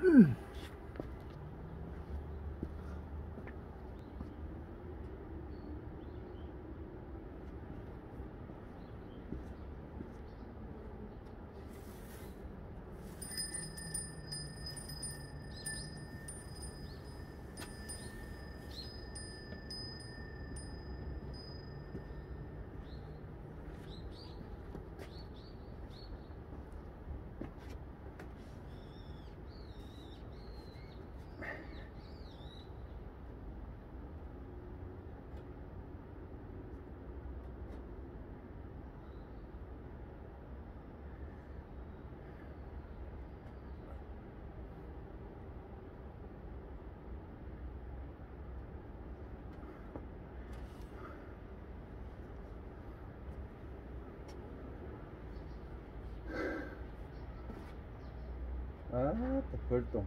Hmm. 아따 벌똥.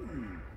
Hmm.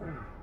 Mm-hmm.